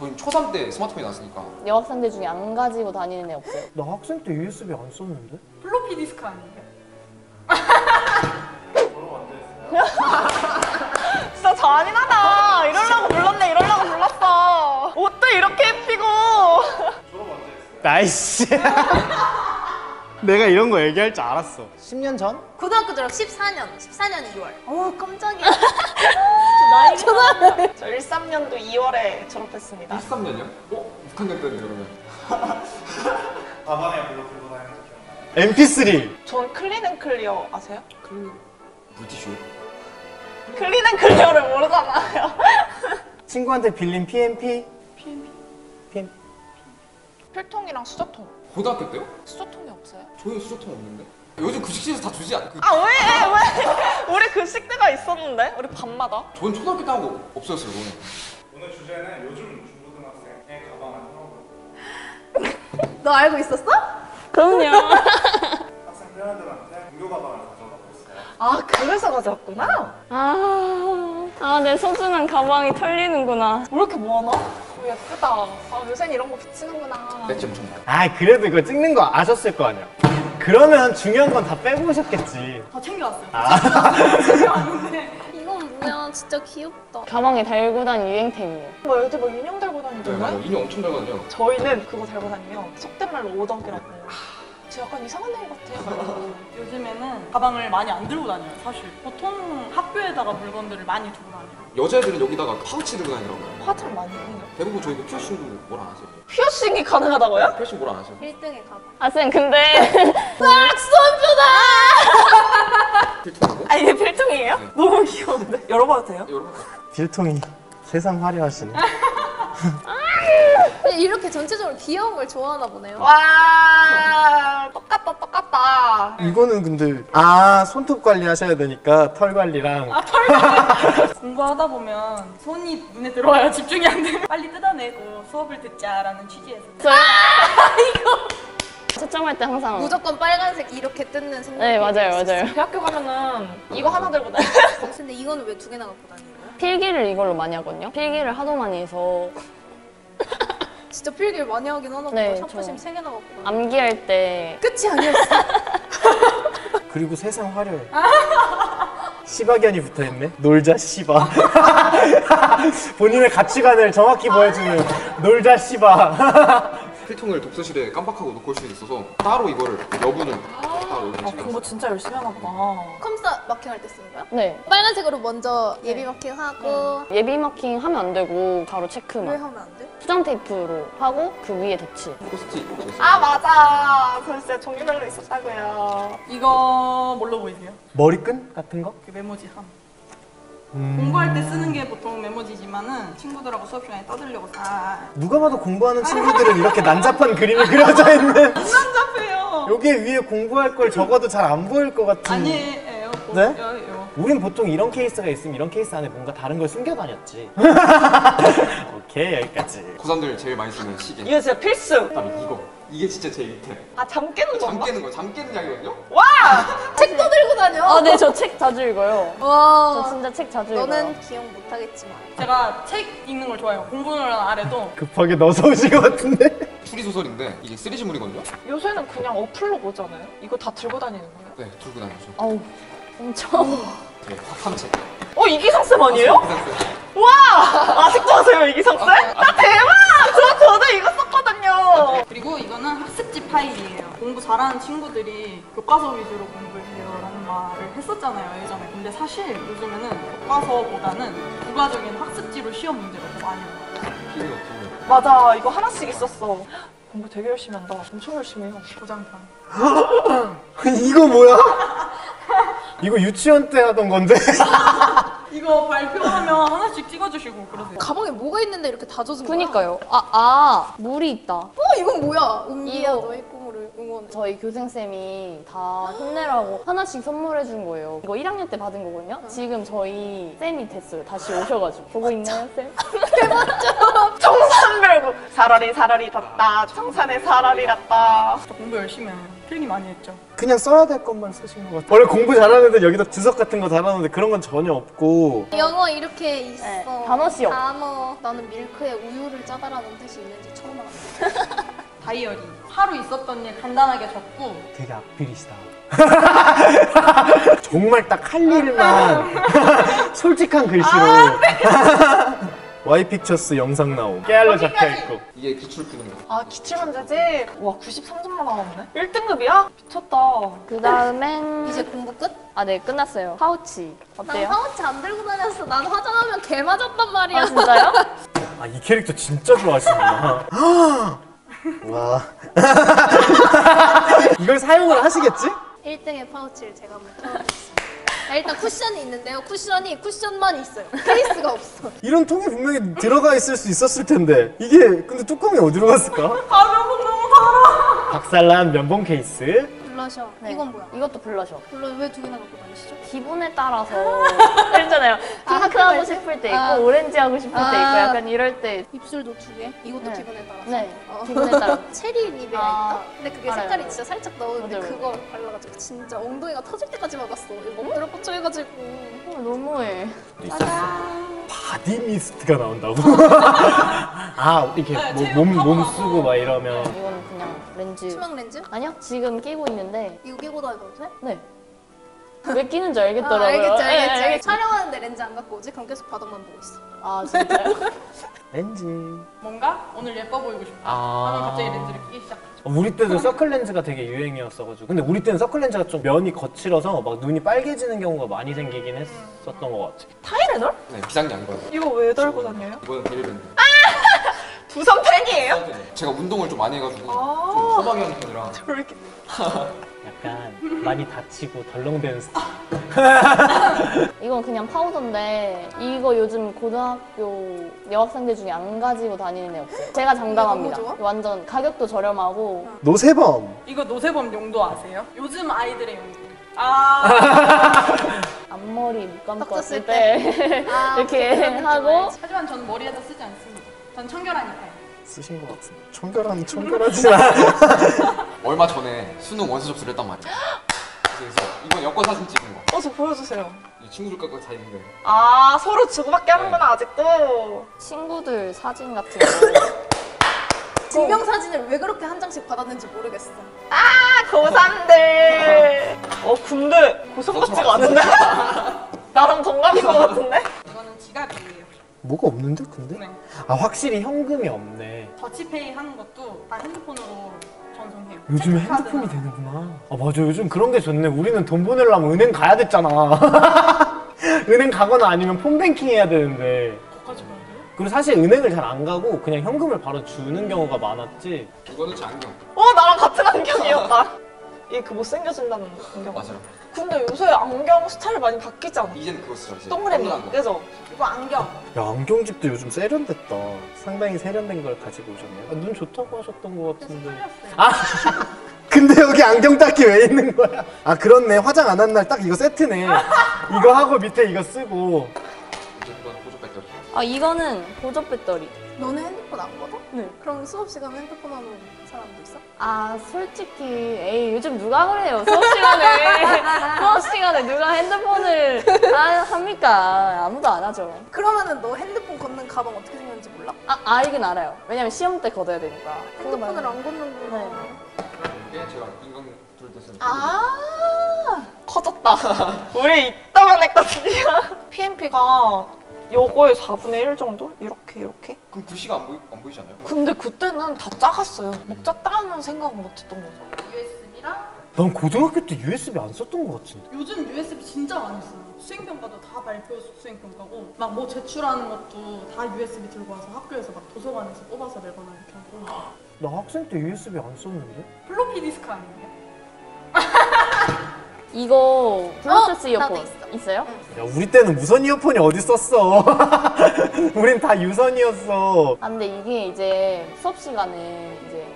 저희 초3 때 스마트폰이 나왔으니까 여학생들 중에 안 가지고 다니는 애 없어요. 나 학생 때 USB 안 썼는데? 플로피 디스크 아니에요? 진짜 잔인하다. 이러려고 불렀네, 이러려고 불렀어. 옷도 이렇게 입히고. nice. 내가 이런 거 얘기할 줄 알았어. 10년 전? 고등학교 졸업 14년, 14년 2월. 어 깜짝이야. 나이 저 13년도 2월에 졸업했습니다. 13년이요? 어? 6학년 때인데 그러면 MP3. 전 클린 앤 클리어 아세요? 그 물티슈 클린 앤 클리어를 모르잖아요. 친구한테 빌린 PMP. PMP. PM. 필통이랑 수저통. 고등학교 때요? 수저통이 없어요? 저희 수저통 없는데 요즘 급식실에서 다 주지 않... 그... 아, 왜? 왜? 우리 급식 때가 있었는데? 우리 밤마다? 저는 초등학교 때한거 없었어요 그거는 오늘 주제는 요즘 중고등학생의 가방을 사먹는 너 알고 있었어? 그럼요. 학생 패널들한테 공교 가방을 가져가고 있어요. 아, 그래서 가져왔구나? 아, 아, 내 소중한 가방이 털리는구나. 왜 이렇게 많아? 오, 예쁘다. 아, 요새는 이런 거 비치는구나. 냈지 엄청 많아 아, 그래도 이거 찍는 거 아셨을 거 아니야. 그러면 중요한 건 다 빼고 오셨겠지. 다 챙겨왔어요. 이건 뭐야? 진짜 귀엽다. 가방에 달고 다니는 유행템이에요. 뭐 애들 뭐 인형 달고 네, 다니던데? 맞아 인형 엄청 잘 가요 저희는 그거 달고 다니면 속된 말로 오덕이라고. 저 약간 이상한 애 같아요. 요즘에는 가방을 많이 안 들고 다녀요, 사실. 보통 학교에다가 물건들을 많이 두고 다녀요. 여자애들은 여기다가 파우치 들고 다니더라고요 화장 많이 해요. 대부분 저희 그 피어싱도 뭘 안 하세요 피어싱이 가능하다고요? 피어싱 뭘 안 하세요 1등의 가방. 아, 쌤, 근데. 필통이고 아, 이게 필통이에요? 네. 너무 귀여운데? 열어봐도 돼요? 여러분 딜통이 세상 화려하시네. 이렇게 전체적으로 귀여운 걸 좋아하나 보네요. 와, 똑같다, 똑같다. 이거는 근데 아 손톱 관리 하셔야 되니까 털 관리랑 공부하다 보면 손이 눈에 들어와요. 집중이 안 되면 빨리 뜯어내고 수업을 듣자라는 취지에서. 채점할 때 항상. 무조건 빨간색 이렇게 뜯는 생각. 네, 맞아요, 맞아요. 대학교 가면은 이거 하나 들고 다녀. 근데 이거는 왜 두 개나 갖고 다니는 거야? 필기를 이걸로 많이 하거든요. 필기를 하도 많이 해서 진짜 필기를 많이 하긴 하나 보다. 네, 저- 세 개나 갖고. 암기할 때 끝이 아니었어. 그리고 세상 화려해. 시바견이 붙어있네. 놀자 시바. 본인의 가치관을 정확히 보여주는 놀자 시바. 필통을 독서실에 깜빡하고 놓고 올 수 있어서 따로 이거를 여부는 아. 공부 진짜 열심히 하나 보다. 컴사 마킹할 때 쓰는 거야? 네. 빨간색으로 먼저 예비 마킹하고 예비 마킹 하면 안 되고 바로 왜 체크만. 하면 안 돼? 수정 테이프로 하고 그 위에 덧칠. 있어요. 아, 맞아. 저 진짜 종류별로 있었다고요. 이거 뭘로 보이세요? 머리끈 같은 거? 그 메모지 함. 음. 공부할 때 쓰는 게 보통 메모지지만은 친구들하고 수업 시간에 떠들려고 아 누가 봐도 공부하는 친구들은 이렇게 난잡한 그림이 그려져 있는. 난잡해요. 여기 위에 공부할 걸 적어도 잘 안 보일 것 같은. 아니에요. 네? 우린 보통 이런 케이스가 있으면 이런 케이스 안에 뭔가 다른 걸 숨겨 다녔지. 오케이 여기까지. 고3들 제일 많이 쓰는 시계 이거 진짜 필수. 그다음에 이거 이게 진짜 제일 밑에 아, 잠 깨는 잠 건가? 깨는 거 잠 깨는 약이거든요? 와! 책도 들고 다녀. 아, 네, 저 책 자주 읽어요. 저 와. 진짜 책 자주 읽어요. 너는 기억 못 하겠지만. 제가 책 읽는 걸 좋아해요. 공부를 안 해도 급하게 넣어서 오신 것 같은데? 추리 소설인데 이게 시리즈물이거든요? 요새는 그냥 어플로 보잖아요. 이거 다 들고 다니는 거예요. 네 들고 다니죠 아우, 엄청. 네책 어, 이기상쌤 아니에요? 기상쌤. 와! 아직도 하세요, 이기상쌤? 나 대박! 저, 저도 이거 썼거든요. 그리고 이거는 학습지 파일이에요. 공부 잘하는 친구들이 교과서 위주로 공부해요라는 말을 했었잖아요 예전에. 근데 사실 요즘에는 교과서보다는 부가적인 학습지로 시험 문제가 더 많이 나와요. 필요 없군요 맞아, 이거 하나씩 있었어. 공부 되게 열심히 한다. 엄청 열심히 해요. 고장판. 이거 뭐야? 이거 유치원 때 하던 건데? 이거 발표하면 하나씩 찍어주시고 그러세요. 가방에 뭐가 있는데 이렇게 다 젖은 거야? 그니까요. 아, 아, 물이 있다. 어 이건 뭐야? 은비야 이거. 너의 꿈을 응원해. 저희 교생쌤이 다 힘내라고 하나씩 선물해 준 거예요. 이거 1학년 때 받은 거거든요. 지금 저희 쌤이 됐어요. 다시 오셔가지고. 보고 있나요, 쌤? 정산별고. 사라리 사라리 닿다 청산에 사라리 났다 진짜 공부 열심히 해요. 필기 많이 했죠. 그냥 써야 될 것만 쓰신 것 같아요. 원래 공부 잘하는 애들 여기다 주석 같은 거 달아놓는데 그런 건 전혀 없고 영어 이렇게 있어. 네, 단어 시험. 단어. 나는 밀크에 우유를 짜다라는 뜻이 있는지 처음 알았어. 다이어리. 하루 있었던 일 간단하게 적고 되게 악필이시다. 정말 딱 할 일만 솔직한 글씨로 와이픽처스 영상 나옴 깨알로 잡혀있고 이게 기출 푸는 거. 아 기출문제지? 와 93점만 나왔네 1등급이야? 미쳤다 그 다음엔 이제 공부 끝? 아 네 끝났어요. 파우치 난 어때요? 파우치 안 들고 다녔어. 난 화장하면 개 맞았단 말이야. 아 진짜요? 아 이 캐릭터 진짜 좋아하시는구나 와 이걸 사용을 하시겠지? 1등의 파우치를 제가 한번 털어보겠습니다. 자, 일단 쿠션이 있는데요. 쿠션이 쿠션만 있어요. 케이스가 없어. 이런 통에 분명히 들어가 있을 수 있었을 텐데 이게 근데 뚜껑이 어디로 갔을까? 아 면봉 너무 달아. 박살난 면봉 케이스 블러셔. 네. 이건 뭐야? 이것도 블러셔. 블러셔 왜 두 개나 갖고 다니시죠? 기분에 따라서 있잖아요. 아, 핑크 그거 하고 알지? 싶을 때 있고 아. 오렌지 하고 싶을 때 있고 아. 약간 이럴 때 입술도 두 개. 이것도 네. 기분에 따라서. 네. 어. 기분에 따라 체리 리베라 아. 있다? 근데 그게 알아요, 색깔이. 진짜 살짝 나오는데 맞아요. 그거 발라가지고 진짜 엉덩이가 터질 때까지 맞았어. 이거 엎드려 뻗쳐해가지고. 어, 너무해. 바디 미스트가 나온다고? 아 이렇게 뭐, 몸, 몸 쓰고 막 이러면 이거는 그냥 렌즈. 투명 렌즈? 아니요 지금 끼고 있는데 이거 끼고 다녀도 돼? 네. 왜 끼는지 아, 알겠더라고요. 알겠지, 네, 알겠지. 알겠지. 촬영하는데 렌즈 안 갖고 오지? 그럼 계속 바닥만 보고 있어. 아 진짜요? 렌즈 뭔가 오늘 예뻐 보이고 싶다. 하면 아 갑자기 렌즈를 끼기 시작. 우리 때도 서클 렌즈가 되게 유행이었어가지고 근데 우리 때는 서클 렌즈가 좀 면이 거칠어서 막 눈이 빨개지는 경우가 많이 생기긴 했었던 것 같아 타이레놀? 네, 거예요. 이거 왜 들고 다녀요? 이거는 비닐밴드. 두산 팬이에요? 제가 운동을 좀 많이 해가지고 아. 좀 소박이 하는 편이라 그렇게 약간 많이 다치고 덜렁대는 스타일 이건 그냥 파우더인데 이거 요즘 고등학교 여학생들 중에 안 가지고 다니는 애 없어요. 제가 장담합니다. 너무 좋아? 완전 가격도 저렴하고 노세범 이거 노세범 용도 아세요? 요즘 아이들의 용도. 아. 앞머리 못 감고 딱 왔을 떴을 때 아, 이렇게 하고? 하지만 저는 머리에다 쓰지 않습니다. 전 청결하니까요. 쓰신 것 같은데 청결한 청결하지 않아 얼마 전에 수능 원서 접수를 했단 말이에요. 그래서 이건 여권 사진 찍은 거. 어 저 보여주세요 이 친구들과 다 있는데 아 서로 주고받게 하는구나 아직도 친구들 사진 같은 거 증명 사진을 왜 그렇게 한 장씩 받았는지 모르겠어. 아 고3들 어 근데 고3 같지가 않은데? 나랑 동갑인 것 같은데? 뭐가 없는데 근데? 네. 아 확실히 현금이 없네 더치페이 하는 것도 다 핸드폰으로 전송해요. 요즘에 체크카드나. 핸드폰이 되는구나 아 맞아 요즘 그런 게 좋네 우리는 돈 보내려면 은행 가야 됐잖아 은행 가거나 아니면 폰뱅킹 해야 되는데 거기까지 가야 돼요? 그리고 사실 은행을 잘 안 가고 그냥 현금을 바로 주는 경우가 많았지 이거는 제 안경. 어 나랑 같은 안경이었다 이그 못생겨진다는 안경 맞아요. 근데 요새 안경 스타일 많이 바뀌지 않아? 이제는 그거 쓰죠. 이제 거. 그죠? 이거 안경. 야 안경집도 요즘 세련됐다 상당히 세련된 걸 가지고 오셨네요 아, 눈 좋다고 하셨던 것 같은데. 아 근데 여기 안경 닦기 왜 있는 거야? 아 그렇네 화장 안 한 날 딱 이거 세트네 이거 하고 밑에 이거 쓰고 이제 이건 보조 배터리. 아 이거는 보조 배터리 너네 핸드폰 안 받아? 네. 그럼 수업 시간에 핸드폰 하는 사람도 있어? 아 솔직히 에이 요즘 누가 그래요 수업 시간에 수업 시간에 누가 핸드폰을 아, 합니까 아무도 안 하죠 그러면은 너 핸드폰 걷는 가방 어떻게 생겼는지 몰라? 아 알긴 알아요 왜냐면 시험 때 걷어야 되니까 핸드폰을 안 걷는구나. 네. 이게 제가 인강 둘때 쓰는. 아 커졌다 우리 이따만 했거든요 PMP가 요거의 4분의 1 정도? 이렇게 이렇게? 그럼 글씨가 안, 보이, 안 보이잖아요. 근데 그때는 다 작았어요 막 작다는 생각은 못했던 거죠 USB랑 난 고등학교 때 USB 안 썼던 것 같은데 요즘 USB 진짜 많이 써요. 수행평가도 다 발표 수행평가고 막 뭐 제출하는 것도 다 USB 들고 와서 학교에서 막 도서관에서 뽑아서 내거나 이렇게 하고 나 학생 때 USB 안 썼는데? 플로피 디스크 아니에요? 이거 블루투스 어, 이어폰 나도 있어. 있어요? 야 우리 때는 무선 이어폰이 어디 썼어 우린 다 유선이었어 아 근데 이게 이제 수업 시간에 이제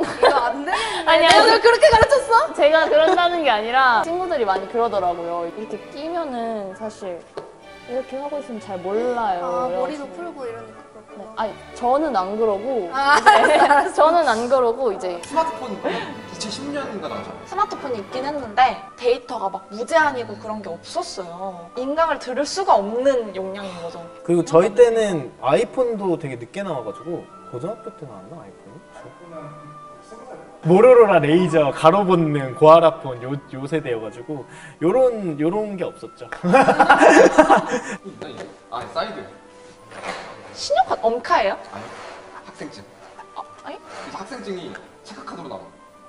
이거 안. 아니, 내가 아니. 널 그렇게 가르쳤어? 제가 그런다는 게 아니라 친구들이 많이 그러더라고요 이렇게 끼면은 사실 이렇게 하고 있으면 잘 몰라요 아, 머리도 그래가지고. 풀고 이러니까. 아니 저는 안 그러고 아, 이제 저는 안 그러고 이제 스마트폰 2010년인가 나오잖아. 스마트폰이 있긴 했는데 데이터가 막 무제한이고 그런 게 없었어요. 인강을 들을 수가 없는 용량인 거죠. 그리고 저희 때는 아이폰도 되게 늦게 나와가지고 고등학교 때 나왔나 아이폰이? 모토로라 레이저 가로 본능 고아라폰 요, 요 세대여가지고 요런 요런 게 없었죠. 아 사이드. 신용카 엄카예요? 아니 학생증. 아니? 그래서 학생증이 체크카드로 나와.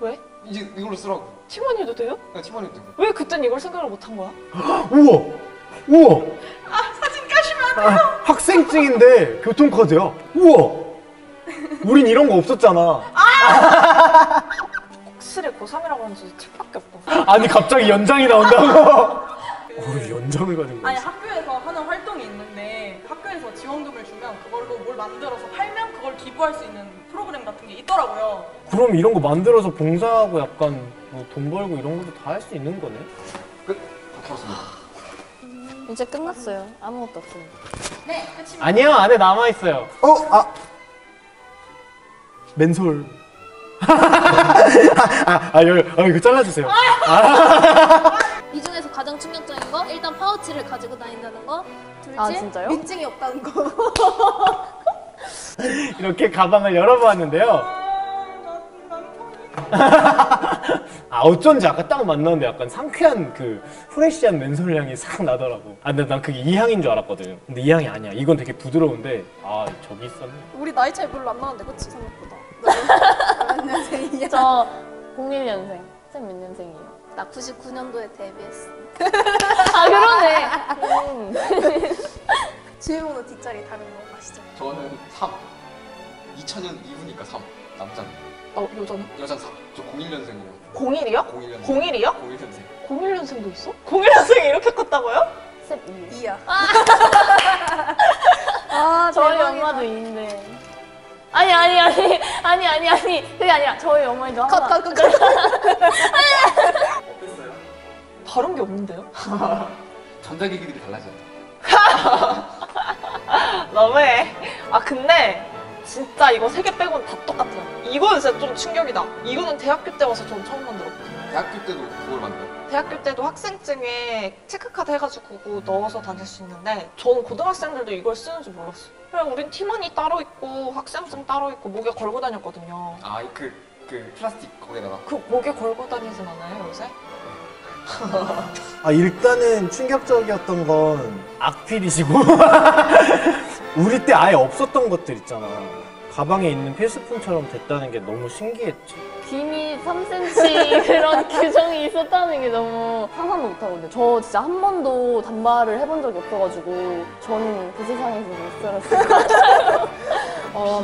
왜? 이제 이걸로 쓰라고. 팀원이도 돼요? 그냥 팀원이 되고. 왜 그땐 이걸 생각을 못 한 거야? 우와 우와 아 사진 까시면 안 돼요. 학생증인데 교통카드야. 우와 우린 이런 거 없었잖아. 확실히 고3이라고 하는지 책밖에 없다. 아니 갑자기 연장이 나온다고? 어, 연장을 가진 아니 거야. 학교에서 하는 활동이 있는데 학교에서 지원금을 주면 그걸로 뭘 만들어서 팔면 그걸 기부할 수 있는 프로그램 같은 게 있더라고요. 그럼 이런 거 만들어서 봉사하고 약간 뭐 돈 벌고 이런 것도 다 할 수 있는 거네? 끝. 다 털었습니다. 이제 끝났어요. 아무것도 없습니다. 네, 끝입니다. 아니요 안에 남아 있어요. 어 아. 맨솔. 아, 아, 여기, 아, 이거 잘라주세요. 이 중에서 가장 충격적인 거 일단 파우치를 가지고 다닌다는 거. 둘째 아, 진짜요? 민증이 없다는 거. 이렇게 가방을 열어보았는데요. 아, 어쩐지 아까 딱 만났는데 약간 상쾌한 그 프레시한 맨솔 향이 싹 나더라고. 아, 근데 난 그게 이 향인 줄 알았거든. 근데 이 향이 아니야. 이건 되게 부드러운데, 아, 저기 있었네. 우리 나이 차이 별로 안 나는데 그치 생각보다. 몇 년생이야? 저 01년생. 쌤몇 년생이에요? 나 99년도에 데뷔했어. 아 그러네. 음. 주인번호 뒷자리 다른 거 아시죠? 저는 3. 2000년 이후니까 3. 남자는. 어, 여자는? 여자는 4. 저 01년생이에요. 01이요? 01년생. 01이요? 01년생. 01년생도 있어? 01년생이 이렇게 컸다고요? 쌤 2. 이야. 아, 저희 대박이다. 엄마도 2인데. 아니 아니 아니 아니 아니 아니 그게 아니라 저희 어머니도 컷, 하나. 컷, 컷, 컷. 다른 게 없는데요? 전자기기들이 달라졌네. 너무해. 아 근데 진짜 이거 세 개 빼고는 다 똑같아요. 이거는 진짜 좀 충격이다. 이거는 대학교 때 와서 전 처음 만들었거든요. 대학교 때도 그걸 만들어요. 대학교 때도 학생증에 체크카드 해가지고 그거 넣어서 다닐 수 있는데 전 고등학생들도 이걸 쓰는 줄 몰랐어요. 그냥 우린 팀원이 따로 있고 학생증 따로 있고 목에 걸고 다녔거든요. 아, 그, 그 플라스틱 거기다가. 그 목에 걸고 다니진 않아요 요새? 아, 일단은 충격적이었던 건 악필이시고. 우리 때 아예 없었던 것들 있잖아. 가방에 있는 필수품처럼 됐다는 게 너무 신기했지. 김이 3cm 그런 규정이 있었다는 게 너무 상상도 못하거든요. 저 진짜 한 번도 단발을 해본 적이 없어가지고 저는 그 세상에서 못 살았을 것 같아요. 어,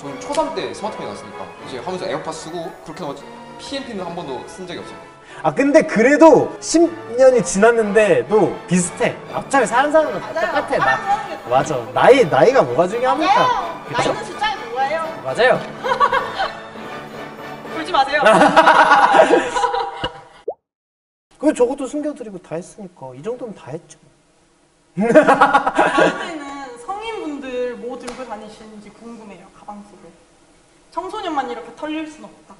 저는 초3 때 스마트폰이 나왔으니까 이제 하면서 에어팟 쓰고 그렇게 나왔지. PMP는 한 번도 쓴 적이 없어요. 아 근데 그래도 10년이 지났는데도 비슷해. 어차피 사는 사람은 다 똑같아. 나, 맞아. 나이 나이가 뭐가 중요합니까? 그쵸? 나이는 숫자에 뭐예요? 맞아요. 울지 마세요. 그 적어도 숨겨드리고 다 했으니까 이 정도면 다 했죠. 다음에는 성인분들 뭐 들고 다니시는지 궁금해요. 가방 속에. 청소년만 이렇게 털릴 순 없다.